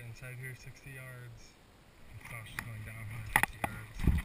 outside here 60 yards. Oh, and Sasha's going down 150 yards.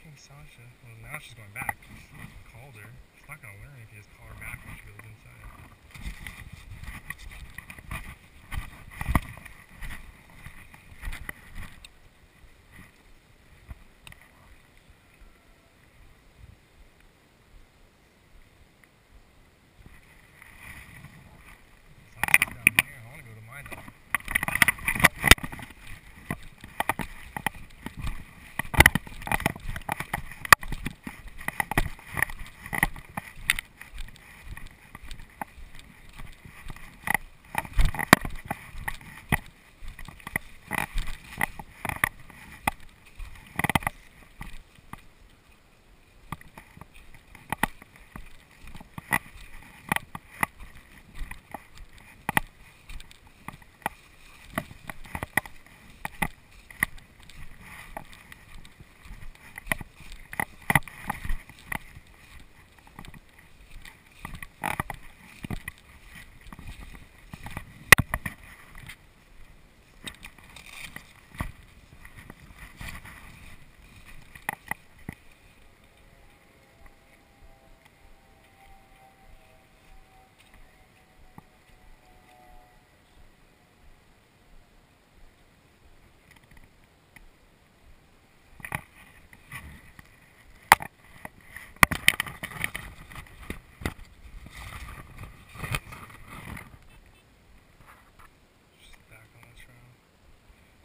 She's tracking Sasha. Well, now she's going back. He's called her. She's not gonna learn if he just call her back when she goes inside.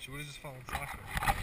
She would have just followed Sasha.